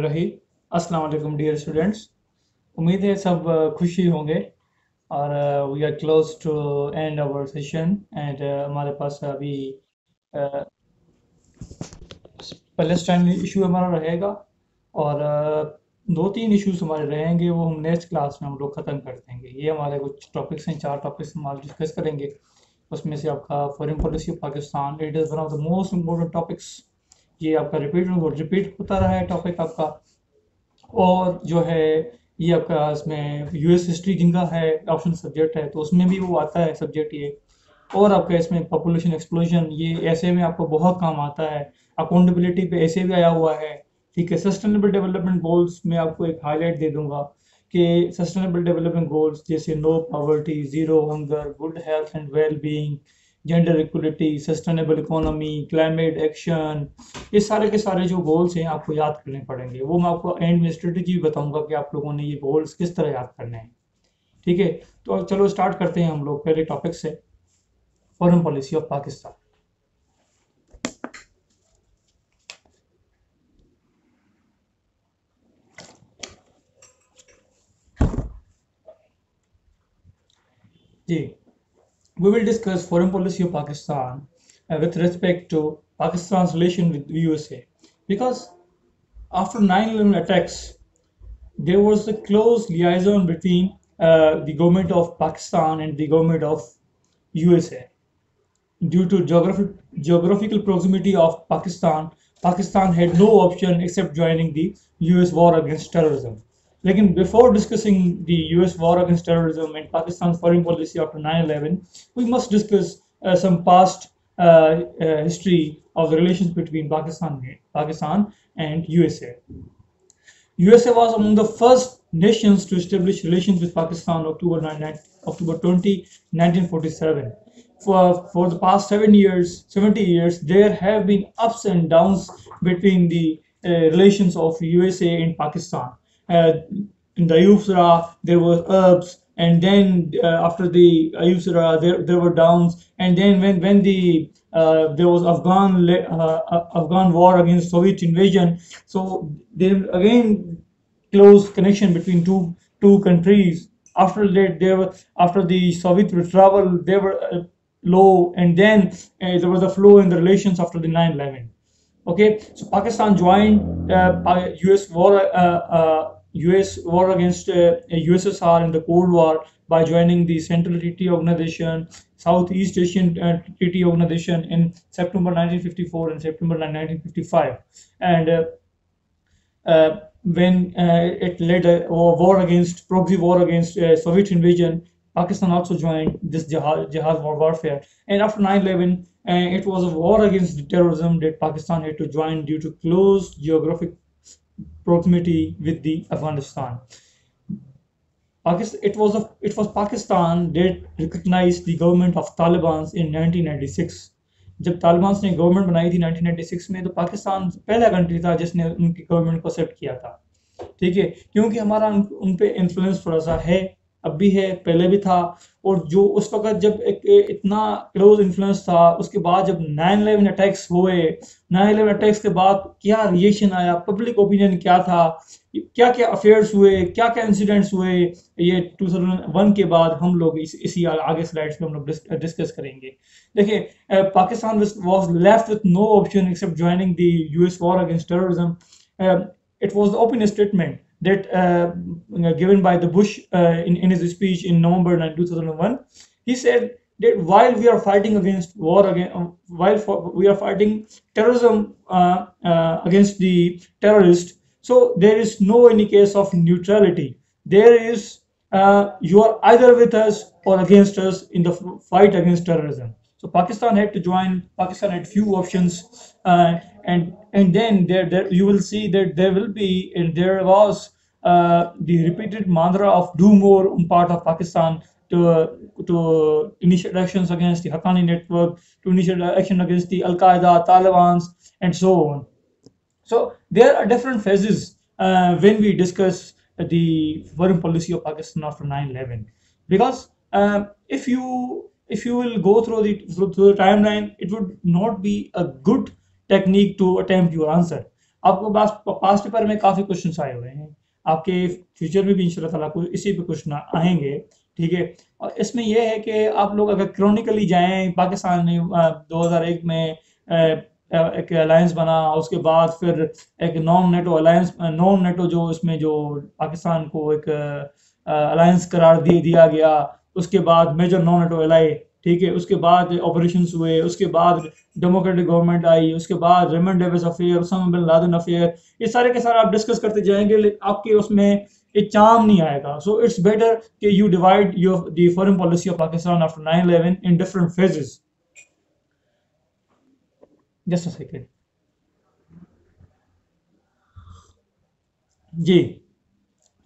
रही। अस्सलाम वालेकुम डियर स्टूडेंट्स उम्मीद है सब खुशी होंगे। और we are close to end our session and हमारे पास अभी पैलेस्टाइन इशू हमारा रहेगा। और दो तीन इश्यूज़ हमारे रहेंगे, वो हम नेक्स्ट क्लास में हम लोग ख़त्म कर देंगे। ये हमारे कुछ टॉपिक्स हैं, चार टॉपिक्स हम आज डिस्कस करेंगे। उसमें से आपका foreign policy of Pakistan it is one of the most important topics ये आपका रिपीट रिपीट होता रहा है टॉपिक आपका। और जो है, ये आपका इसमें यूएस हिस्ट्री जिनका है ऑप्शन सब्जेक्ट है तो उसमें भी वो आता है सब्जेक्ट ये। और आपका इसमें पॉपुलेशन एक्सप्लोजन ये ऐसे में आपको बहुत काम आता है। अकाउंटेबिलिटी पे ऐसे भी आया हुआ है। ठीक है सस्टेनेबल डेवलपमेंट गोल्स में आपको एक हाईलाइट दे दूँगा कि सस्टेनेबल डेवलपमेंट गोल्स जैसे no poverty zero hunger good health and well being gender equality sustainable economy climate action ये सारे के सारे जो गोल्स हैं, आपको याद करने पड़ेंगे। वो मैं आपको एंड में स्ट्रेटेजी बताऊँगा कि आप लोगों ने ये गोल्स किस तरह याद करने हैं। ठीक है? तो चलो स्टार्ट करते हैं हम लोग पहले टॉपिक से। फॉरन पॉलिसी ऑफ़ पाकिस्तान जी। We will discuss foreign policy of Pakistan uh, with respect to Pakistan's relation with USA because after 9/11 attacks, there was a close liaison between uh, the government of Pakistan and the government of USA. Due to geographic, geographical proximity of Pakistan, Pakistan had no option except joining the US war against terrorism. Lekin before discussing the US war against terrorism and Pakistan's foreign policy after 9-11, we must discuss uh, some past uh, uh, history of the relations between Pakistan, Pakistan and USA. USA was among the first nations to establish relations with Pakistan October, 9, October 20, 1947. For, for the past seven years, 70 years, there have been ups and downs between the uh, relations of USA and Pakistan uh, in the Ayub there were herbs, and then uh, after the Ayub there, there were downs. And then when, when the uh, there was Afghan uh, uh, Afghan war against Soviet invasion so there again close connection between two two countries. After that there were after the Soviet withdrawal they were uh, low and then there was a flow in the relations after the 9-11 okay? So Pakistan joined US war US war against uh, USSR in the Cold War by joining the Central Treaty Organization, Southeast Asian uh, Treaty Organization in September 1954 and September 1955. And uh, uh, when uh, it led a war against, proxy war against uh, Soviet invasion, Pakistan also joined this jihad, jihad war warfare. And after 9-11, it was a war against terrorism that Pakistan had to join due to close geographic proximity with the Afghanistan. It was a, it was Pakistan that recognized the government of Taliban in 1996. जब तालिबान ने government बनाई थी 1996 में तो पाकिस्तान पहला country था जिसने उनकी गवर्नमेंट को एक्सेप्ट किया था ठीक है क्योंकि हमारा उन, उन पे इन्फ्लुएंस थोड़ा सा है अब भी है पहले भी था। और जो उस वक्त जब एक इतना क्लोज इन्फ्लुएंस था उसके बाद जब नाइन इलेवन अटैक्स हुए नाइन इलेवन अटैक्स के बाद क्या रिएक्शन आया? पब्लिक ओपिनियन क्या था? क्या क्या अफेयर्स हुए? क्या क्या इंसिडेंट्स हुए? ये 2001 के बाद हम लोग इस, इसी आगे स्लाइड्स में हम लोग डिस्कस करेंगे। देखिए Pakistan was left with no option except joining the US war against terrorism it was the open statement that uh, given by the Bush uh, in, in his speech in November 9, 2001. He said that while we are fighting against war against, uh, while for, we are fighting terrorism against the terrorist, so there is no any case of neutrality. There is uh, you are either with us or against us in the fight against terrorism. So Pakistan had to join. Pakistan had few options, uh, and and then there, there you will see that there will be and there was the repeated mantra of do more on part of Pakistan to to initiate actions against the Haqqani network, to initiate action against the Al Qaeda, Taliban, and so on. So there are different phases uh, when we discuss the foreign policy of Pakistan after 9/11, because uh, if you if you will go through the through, through the timeline, it would not be a good technique to attempt your answer. आपको पास पास paper में काफ़ी question आए हुए हैं आपके future में भी इंशाल्लाह ताला इसी पे ना आएँगे, ठीक है? और इसमें यह है कि आप लोग अगर क्रॉनिकली जाएँ, पाकिस्तान ने 2001 में एक अलायंस बना, उसके बाद फिर एक non NATO alliance non NATO जो इसमें जो पाकिस्तान को एक अलायंस करार दे, दिया गया, उसके बाद मेजर नॉन नेटो एलाई ठीक है, उसके बाद ऑपरेशन हुए, उसके बाद डेमोक्रेटिक गवर्नमेंट आई, उसके बाद Raymond Davis affair bin Laden affair ये सारे के सारे आप डिस्कस करते जाएँगे आपके उसमें एक चाम नहीं आएगा। सो इट्स बेटर कि you divide your the foreign policy of Pakistan after 9/11 in different phases just a second जी,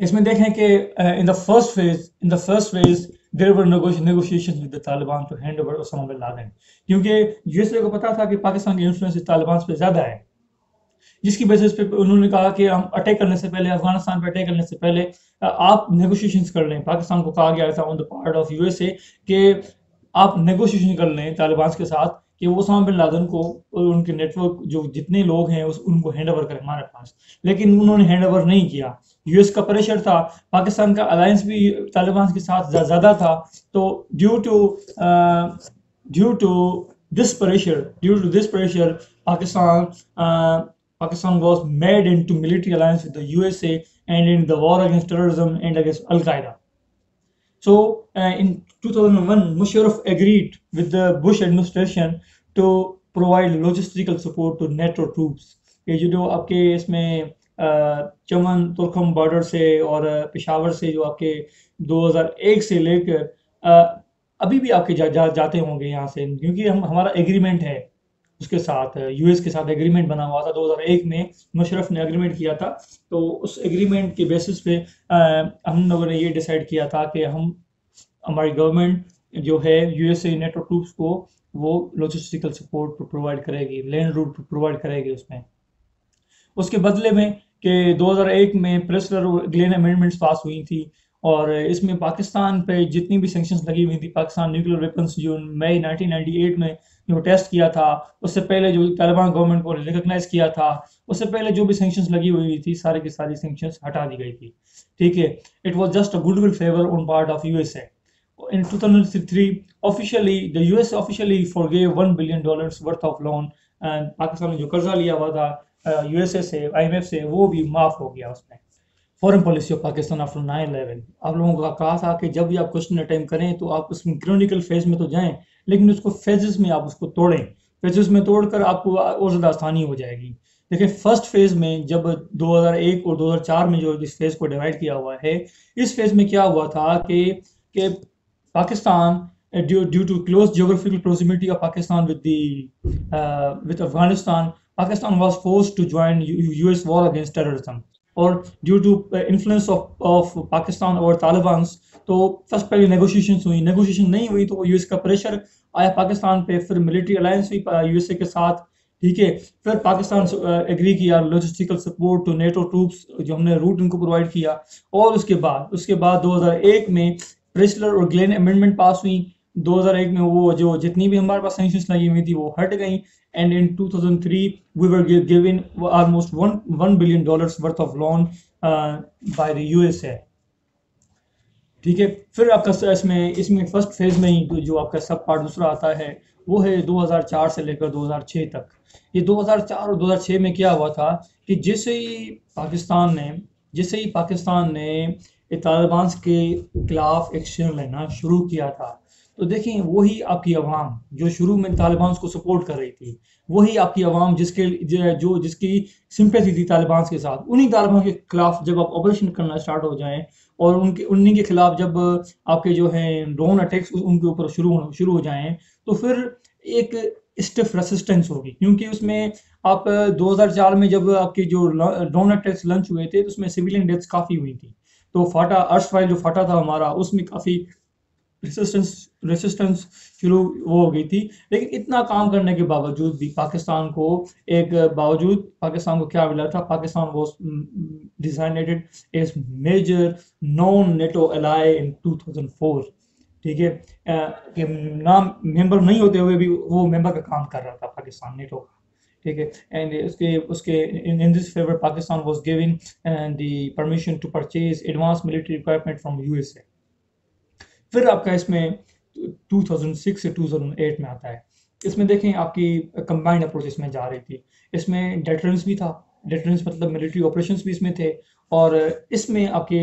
इसमें देखें कि in the first phase in the first phase there were negotiation with the Taliban to hand over Osama bin Laden क्योंकि USA को पता था कि पाकिस्तान की influence Taliban पे ज़्यादा है। जिसकी बेसिस पे उन्होंने कहा कि हम अटैक करने से पहले, अफ़गानिस्तान पे अटैक करने से पहले, आप नेगोशिएशंस कर लें। पाकिस्तान को कहा गया था on the part of USA कि आप नेगोशिएशन कर लें तालिबान के साथ कि वो ओसामा बिन लादेन को और उनके नेटवर्क जो जितने लोग हैं उस, उनको हैंड ओवर करें हमारे पास। लेकिन उन्होंने हैंड ओवर नहीं किया। यूएस का प्रेशर था, पाकिस्तान का अलायंस भी तालिबान के साथ ज़्यादा था तो due to due to this pressure due to this pressure Pakistan Pakistan was made into military alliance with U S and in the war against terrorism and against al Qaeda so in two thousand one Musharraf agreed with the Bush administration to provide logistical support to NATO troops ये जो आपके इसमें चमन तुर्खम border से और पेशावर से जो आपके 2001 से लेकर अभी भी आपके जा, जा, जाते होंगे यहाँ से क्योंकि हम हमारा एग्रीमेंट है उसके साथ यूएस के साथ एग्रीमेंट बना हुआ था 2001 में मुशरफ ने एग्रीमेंट किया था तो उस एग्रीमेंट के बेसिस पे हम लोगों ने ये डिसाइड किया था कि हम हमारी गवर्नमेंट जो है यूएसए नेटो ट्रूप्स को वो लॉजिस्टिकल सपोर्ट प्रोवाइड करेगी लैंड रूट प्रोवाइड करेगी उसमें। उसके बदले में कि 2001 में प्रेसलर ग्लेन अमेंडमेंट्स पास हुई थी और इसमें पाकिस्तान पे जितनी भी सेंक्शंस लगी हुई थी, पाकिस्तान न्यूक्लियर वेपन्स जो मई 1998 में जो टेस्ट किया था, उससे पहले जो तालिबान गवर्नमेंट को रिकगनाइज किया था, उससे पहले जो भी सेंक्शंस लगी हुई थी, सारी की सारी सेंक्शंस हटा दी गई थी। ठीक है? It was just a goodwill favour on part of USA in 2003 officially, the US officially forgave 1 billion dollars worth of loan, and Pakistan ने जो कर्जा लिया हुआ था यूएसए से आईएमएफ से, वो भी माफ़ हो गया उसमें। Foreign policy of Pakistan after nine eleven आप लोगों का कहा था कि जब भी आप क्वेश्चन अटैम्प करें तो आप उसमें क्रोनिकल फ़ेज़ में तो जाएँ, लेकिन उसको फेजेस में आप उसको तोड़ें। फेजेस में तोड़कर आपको और ज़्यादा आसानी हो जाएगी। देखिए फ़र्स्ट फ़ेज़ में जब 2001 और 2004 में जो इस फ़ेज़ को डिवाइड किया हुआ है, इस फ़ेज़ में क्या हुआ था कि कि Pakistan due to close geographical proximity of Pakistan with the with Afghanistan Pakistan was forced to join US war against terrorism. और due to influence of of Pakistan और तालिबान तो फ़र्स्ट पहले नेगोशिएशन हुई। नेगोशिएशन नहीं हुई तो यूएस का pressure आया पाकिस्तान पे। फिर मिलिट्री अलायंस हुई यूएसए के साथ। ठीक है। फिर पाकिस्तान एग्री किया logistical support to NATO troops जो हमने रूट उनको प्रोवाइड किया। और उसके बाद उसके बाद 2001 में प्रेसलर और ग्लेन अमेंडमेंट पास हुई। 2001 में वो जो जितनी भी हमारे पास सेंक्शंस लगी हुई थी वो हट गई। And in 2003 we were given almost one one billion dollars worth of loan uh, by the USA ठीक है फिर आपका इसमें इसमें फ़र्स्ट फ़ेज़ में ही जो आपका सब पार्ट दूसरा आता है वो है 2004 से लेकर 2006 तक। ये 2004 और 2006 में क्या हुआ था कि जैसे ही पाकिस्तान ने जैसे ही पाकिस्तान ने तालिबान के खिलाफ एक्शन लेना शुरू किया था तो देखें, वही आपकी आवाम जो शुरू में तालिबान को सपोर्ट कर रही थी, वही आपकी आवाम जिसके जो जिसकी सिंपैथी थी तालिबान के साथ, उन्हीं तालिबान के खिलाफ जब आप ऑपरेशन करना स्टार्ट हो जाएँ और उनके, उन्हीं के खिलाफ जब आपके जो है ड्रोन अटैक्स उनके ऊपर शुरू शुरू हो जाएँ तो फिर एक स्टिफ रेसिस्टेंस होगी। क्योंकि उसमें आप 2004 में जब आपके जो ड्रोन अटैक्स लंच हुए थे तो उसमें सिविलियन डेथ्स काफ़ी हुई थी। तो फाटा अर्श फ़ाइल जो फाटा था हमारा, उसमें काफ़ी रेसिस्टेंस रेसिस्टेंस शुरू वो हो गई थी। लेकिन इतना काम करने के बावजूद भी पाकिस्तान को एक बावजूद पाकिस्तान को क्या मिला था? Pakistan was designated as major non NATO ally in 2004 ठीक है? कि नाम मेंबर नहीं होते हुए भी वो मेंबर का काम कर रहा था पाकिस्तान नेटो का। ठीक है? एंड उसके उसके in this favour Pakistan was giving the permission to purchase advance military requirement from USA फिर आपका इसमें 2006 से 2008 में आता है। इसमें देखें, आपकी कंबाइंड अप्रोच इसमें जा रही थी। इसमें डेटरेंस भी था। डेटरेंस मतलब मिलिट्री ऑपरेशन भी इसमें थे। और इसमें आपके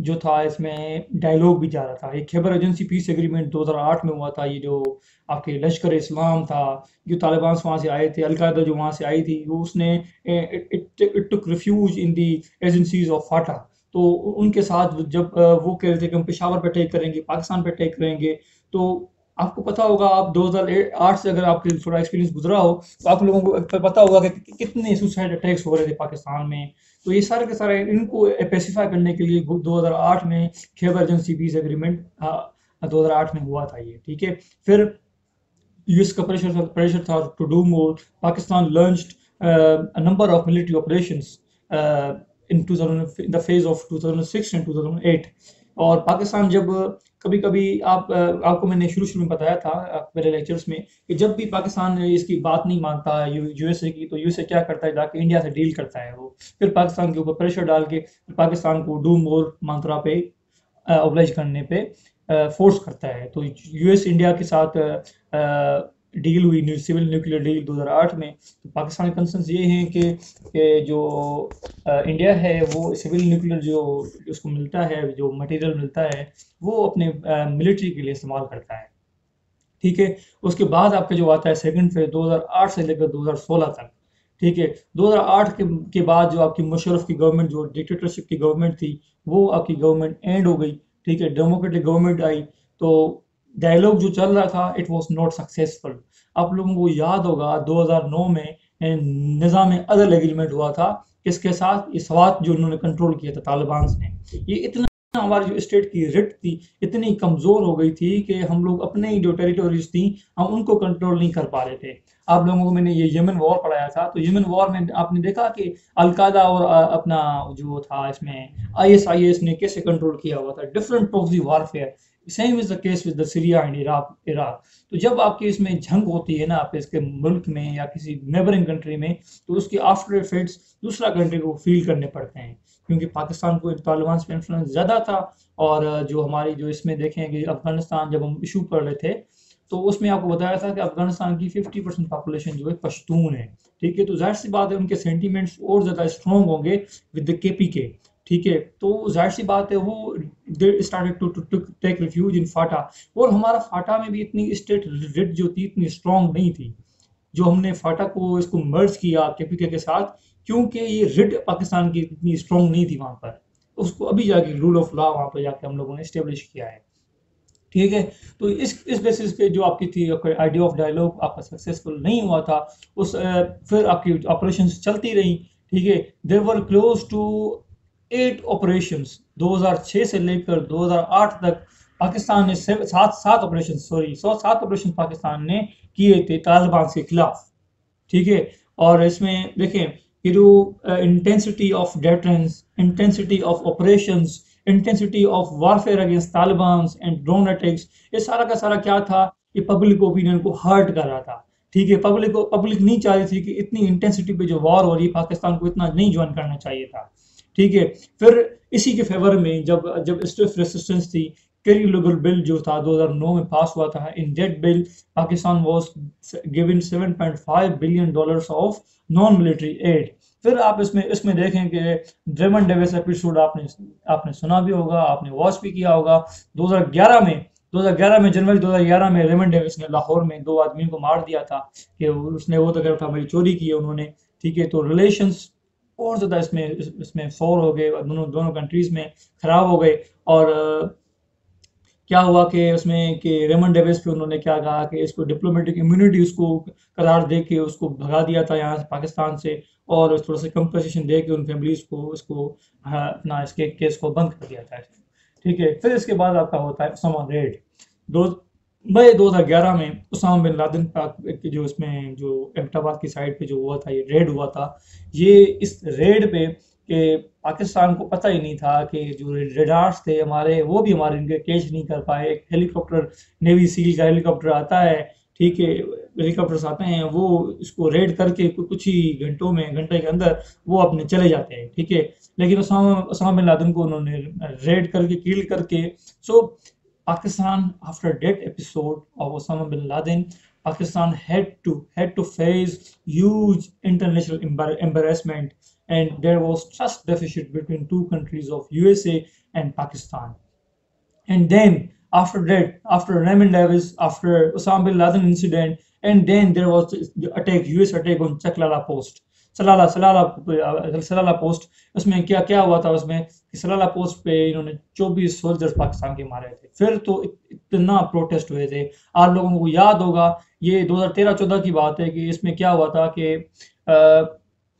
जो था, इसमें डायलॉग भी जा रहा था। एक खैबर एजेंसी पीस एग्रीमेंट 2008 में हुआ था। ये जो आपके लश्कर इस्लाम था, जो तालिबान वहाँ से आए थे, अलकायदा जो वहाँ से आई थी, वो उसने it took refuge in the agencies of FATA तो उनके साथ जब वो कह रहे थे कि हम पेशावर पे अटैक करेंगे, पाकिस्तान पर अटैक करेंगे तो आपको पता होगा, आप 2008 से अगर आपके थोड़ा एक्सपीरियंस गुजरा हो तो आप लोगों को पता होगा कि कितने सुसाइड अटैक्स हो रहे थे पाकिस्तान में। तो ये सारे के सारे इनको स्पेसिफाई करने के लिए 2008 में खेबर एजेंसी पीस एग्रीमेंट 2008 में हुआ था ये, ठीक है? फिर यूएस का प्रेशर था प्रेशर था to do more Pakistan launched a number of military in 2000 in the phase of 2006 and 2008 और पाकिस्तान जब कभी कभी आप आपको मैंने शुरू शुरू में बताया था मेरे लेक्चर्स में, कि जब भी पाकिस्तान इसकी बात नहीं मानता यूएसए की तो यूएसए क्या करता है, जाके इंडिया से डील करता है वो। फिर पाकिस्तान के ऊपर प्रेशर डाल के, पाकिस्तान को डू मोर मंत्रा पे ऑब्लाइज करने पे फोर्स करता है। तो यूएस इंडिया के साथ डील हुई सिविल न्यूक्लियर डील 2008 में। तो पाकिस्तान के कंसर्न ये हैं कि, कि जो आ, इंडिया है वो सिविल न्यूक्लियर जो उसको मिलता है जो मटेरियल मिलता है वो अपने मिलिट्री के लिए इस्तेमाल करता है। ठीक है? उसके बाद आपका जो आता है सेकंड फ़ेज़ 2008 से लेकर 2016 तक। ठीक है? 2008 के, के बाद जो आपकी मुशरफ की गवर्नमेंट जो डिक्टेटरशिप की गवर्नमेंट थी वो आपकी गवर्नमेंट एंड हो गई। ठीक है? डेमोक्रेटिक गवर्नमेंट आई। तो डायलॉग जो चल रहा था इट वॉज़ नॉट सक्सेसफुल आप लोगों को याद होगा 2009 में निज़ाम अदल एग्रीमेंट हुआ था, किसके साथ? ये सवात जो उन्होंने कंट्रोल किया था, तालिबान ने। ये इतना हमारी जो स्टेट की रिट थी, इतनी कमज़ोर हो गई थी कि हम लोग अपने ही जो टेरिटोरीज थी, हम उनको कंट्रोल नहीं कर पा रहे थे। आप लोगों को मैंने ये यमन वॉर पढ़ाया था तो यमन वॉर में आपने देखा कि अलकायदा और अपना जो था, इसमें आईएसआईएस ने कैसे कंट्रोल किया हुआ था? Different proxy warfare same is the case with the Syria and Iraq Iraq तो जब आपकी इसमें जंग होती है ना, आप इसके मुल्क में या किसी नेबरिंग कंट्री में तो उसके आफ्टर इफेक्ट्स दूसरा कंट्री को फील करने पड़ते हैं। क्योंकि पाकिस्तान को तालिबान पे इन्फ्लुएंस ज़्यादा था और, जो हमारी, जो इसमें देखें कि अफ़गानिस्तान जब हम इशू कर रहे थे तो उसमें आपको बताया था कि अफ़गानिस्तान की 50 परसेंट पॉपुलेशन जो है पश्तून है। ठीक है तो ज़ाहिर सी बात है उनके सेंटीमेंट्स और ज़्यादा स्ट्रॉन्ग होंगे विद द के पी के ठीक है? तो ज़ाहिर सी बात है वो started to to take refuge in FATA और हमारा फाटा में भी इतनी स्टेट रिट जो थी, इतनी स्ट्रॉन्ग नहीं थी, जो हमने फाटा को इसको मर्ज किया के पी के साथ, क्योंकि ये रिट पाकिस्तान की इतनी स्ट्रॉन्ग नहीं थी वहाँ पर। उसको अभी जाके रूल ऑफ़ लॉ वहाँ पर जाके हम लोगों ने इस्टेब्लिश किया है। ठीक है? तो इस इस बेसिस पे जो आपकी थी आइडिया ऑफ़ डायलॉग आपका सक्सेसफुल नहीं हुआ था, उस फिर आपकी ऑपरेशन चलती रही। ठीक है? There were close to eight operation 2006 से लेकर 2008 तक पाकिस्तान ने सात सात ऑपरेशन सॉरी सौ, सात ऑपरेशन पाकिस्तान ने किए थे तालिबान के खिलाफ। ठीक है? और इसमें देखें कि जो intensity of deterrence intensity of operations intensity of warfare against Taliban and drone attacks ये सारा का सारा क्या था? ये पब्लिक ओपिनियन को हर्ट कर रहा था। ठीक है? पब्लिक पब्लिक नहीं चाह रही थी कि इतनी इंटेंसिटी पे जो वॉर हो रही है, पाकिस्तान को इतना नहीं ज्वाइन करना चाहिए था। ठीक है। फिर इसी के फेवर में जब जब स्टिफ रेसिस्टेंस थी कैरी लीगल बिल जो था 2009 में पास हुआ था in that bill Pakistan was given 7.5 billion dollars of non military aid फिर आप इसमें इसमें देखें कि ड्रेमन डेविस एपिसोड आपने आपने सुना भी होगा, आपने वॉच भी किया होगा। 2011 में 2011 में जनवरी 2011 में रेमन डेविस ने लाहौर में दो आदमियों को मार दिया था कि उसने वो तो कर था मेरी चोरी की है उन्होंने, ठीक है। तो रिलेशंस और ज़्यादा इसमें इसमें फोर हो गए, दोनों दोनों कंट्रीज़ में ख़राब हो गए। और क्या हुआ कि उसमें कि रेमन डेविस पे उन्होंने क्या कहा कि इसको डिप्लोमेटिक इम्यूनिटी उसको करार दे के उसको भगा दिया था यहाँ से, पाकिस्तान से, और थोड़ा सा कंपनसेशन दे के उन फैमिलीज़ को उसको अपना इसके केस को बंद कर दिया था। ठीक है, फिर इसके बाद आपका होता है समा रेड दो मई 2011 में उसामा बिन लादेन की जो इसमें जो एबटाबाद की साइड पे जो हुआ था, ये रेड हुआ था, ये इस रेड पे कि पाकिस्तान को पता ही नहीं था कि जो रेडार्स थे हमारे, वो भी हमारे इनके कैच नहीं कर पाए। एक हेलीकॉप्टर नेवी सील का हेलीकॉप्टर आता है, ठीक है हेलीकॉप्टर्स आते हैं, वो इसको रेड करके कुछ ही घंटों में, घंटे के अंदर वो अपने चले जाते हैं, ठीक है। लेकिन उसामा बिन लादेन को उन्होंने रेड करके किल करके so Pakistan, after that episode of Osama bin Laden, Pakistan had to had to face huge international embar embarrassment, and there was trust deficit between two countries of USA and Pakistan. And then after that, after Raymond Davis, after Osama bin Laden incident, and then there was the attack, US attack on Chaklala post. Salala Salala Salala post उसमें क्या क्या हुआ था उसमें कि सलाला post पे इन्होंने 24 soldiers Pakistan के मारे थे। फिर तो इतना प्रोटेस्ट हुए थे। आप लोगों को याद होगा, ये 2013-14 की बात है कि इसमें क्या हुआ था कि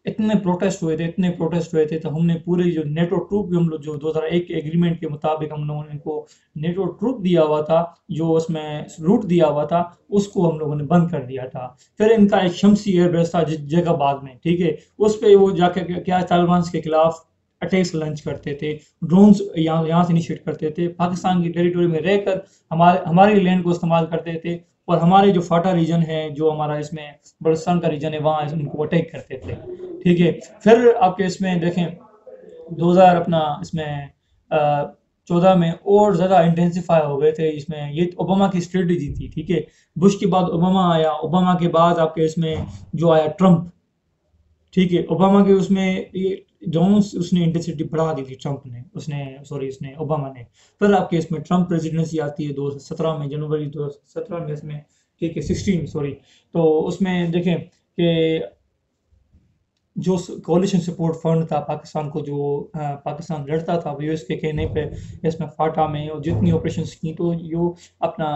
इतने प्रोटेस्ट हुए थे, इतने प्रोटेस्ट हुए थे तो हमने पूरे जो नेटो ट्रूप भी हम लोग, जो 2001 के एग्रीमेंट के मुताबिक हम लोगों ने इनको नेटो ट्रूप दिया हुआ था, जो उसमें रूट दिया हुआ था, उसको हम लोगों ने बंद कर दिया था। फिर इनका एक शमसी एयरबेस था जगहबाद में, ठीक है? उस पर वो जाकर क्या तालिबान के खिलाफ अटैक्स लॉन्च करते थे ड्रोन्स यहाँ यहाँ से इनिशिएट करते थे, पाकिस्तान की टेरिटोरी में रहकर हमारे, हमारी लैंड को इस्तेमाल करते थे और हमारे जो फाटा रीजन है, जो हमारा इसमें बलस्तान का रीजन है, वहाँ उनको अटैक करते थे। ठीक है? फिर आपके इसमें देखें 2000 अपना इसमें चौदह में और ज़्यादा इंटेंसिफाई हो गए थे इसमें। ये ओबामा की स्ट्रेटजी थी, ठीक है? बुश के बाद ओबामा आया। ओबामा के बाद आपके इसमें जो आया ट्रंप ठीक है? ओबामा के उसमें ये जोन्स उसने इंटेंसिटी बढ़ा दी थी ट्रंप ने उसने सॉरी उसने ओबामा ने। फिर आपके इसमें ट्रंप प्रेसिडेंसी आती है दो में जनवरी दो में इसमें ठीक है सिक्सटीन सॉरी तो उसमें देखें कि जो कोलिशन सपोर्ट फंड था पाकिस्तान को जो आ, पाकिस्तान लड़ता था यूएस के कहने पे इसमें फाटा में और जितनी ऑपरेशन की तो जो अपना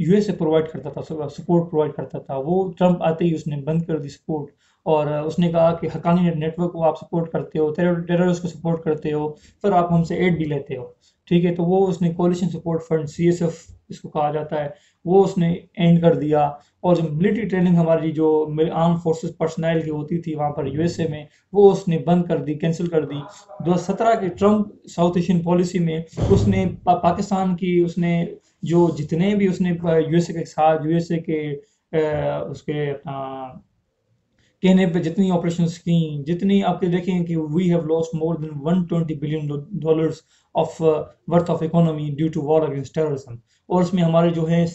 यूएस से प्रोवाइड करता था सपोर्ट प्रोवाइड करता था। वो ट्रंप आते ही उसने बंद कर दी सपोर्ट और उसने कहा कि हकानी नेटवर्क को आप सपोर्ट करते हो टेररिस्ट को सपोर्ट करते हो फिर आप हमसे एड भी लेते हो। ठीक है तो वो उसने coalition support fund C S F इसको कहा जाता है वो उसने एंड कर दिया। और जो मिलिट्री ट्रेनिंग हमारी जो आर्म फोर्सेस पर्सनल की होती थी वहाँ पर यूएसए में वो उसने बंद कर दी कैंसिल कर दी। 2017 के ट्रंप साउथ एशियन पॉलिसी में उसने पा, पाकिस्तान की उसने जो जितने भी उसने यूएसए के साथ यूएसए के आ, उसके अपना कहने पे जितनी ऑपरेशन की, जितनी आपके देखें कि we have lost more than 120 billion dollars of worth of economy due to war against terrorism और इसमें हमारे जो है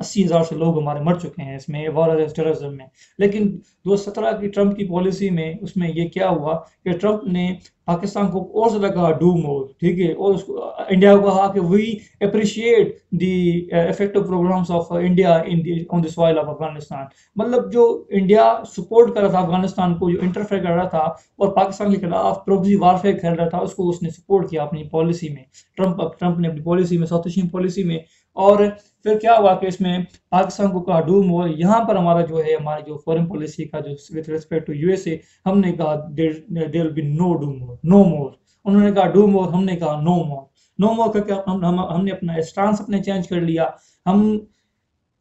अस्सी हज़ार से लोग हमारे मर चुके हैं इसमें वॉर अगेंस्ट टेररिज्म में। लेकिन दो सत्रह की ट्रंप की पॉलिसी में उसमें ये क्या हुआ कि ट्रंप ने पाकिस्तान को और ज़्यादा कहा डू मोर ठीक है? और उसको इंडिया को कहा कि we appreciate the effective programmes of India in on the soil of Afghanistan मतलब जो इंडिया सपोर्ट कर रहा था अफ़गानिस्तान को, जो इंटरफेयर कर रहा था और पाकिस्तान के खिलाफ प्रोक्सी वारफेयर खेल रहा था, उसको उसने सपोर्ट किया अपनी पॉलिसी में। ट्रंप ट्रंप ने अपनी पॉलिसी में साउथ एशियन पॉलिसी में और फिर क्या हुआ कि इसमें पाकिस्तान को कहा डू मोर यहाँ पर हमारा जो है हमारी जो फॉरेन पॉलिसी का जो विद रिस्पेक्ट टू यूएसए हमने कहा there be no do more no more उन्होंने कहा डू मोर हमने कहा नो मोर नो मोर करके हम, हम हमने अपना स्टांस अपने चेंज कर लिया। हम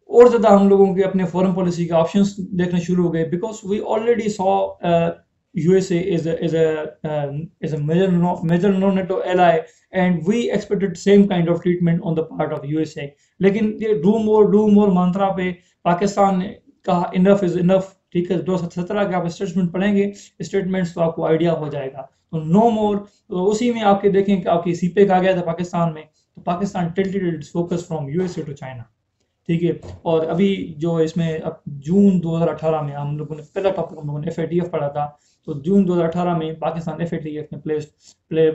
और ज़्यादा हम लोगों के अपने फॉरेन पॉलिसी के ऑप्शंस देखने शुरू हो गए। Because we already saw USA is a is a um, is a major no, major non-NATO ally, and we expected same kind of treatment on the part of USA. लेकिन ये do more do more मंत्रा पे पाकिस्तान ने कहा enough is enough ठीक है दो सत्रह के आप स्टेटमेंट पढ़ेंगे स्टेटमेंट्स तो आपको आइडिया हो जाएगा तो नो मोर तो उसी में आपके देखें कि आपकी सीपेक आ गया था पाकिस्तान में तो Pakistan tilted focus from USA to China ठीक है और अभी जो इसमें अब जून 2018 में हम लोगों ने पहला टॉपिक हम लोगों ने एफ़ पढ़ा था तो जून 2018 में पाकिस्तान एफ़ ने प्ले प्ले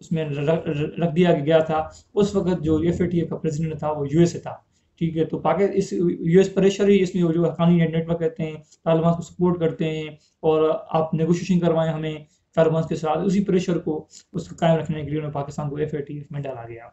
उसमें रख दिया गया था। उस वक्त जो एफ़ का प्रेसिडेंट था, वो यूएसए था। ठीक है तो पाकिस्तान इस यूएस प्रेशर ही इसमें जो हकानी नेटवर्क कहते हैं तालिबान को सपोर्ट करते हैं और आप नेगोशिएशन करवाएँ हमें तालिबान के साथ, उसी प्रेशर को, उसको कायम रखने के लिए उन्हें पाकिस्तान को एफ़ में डाला गया।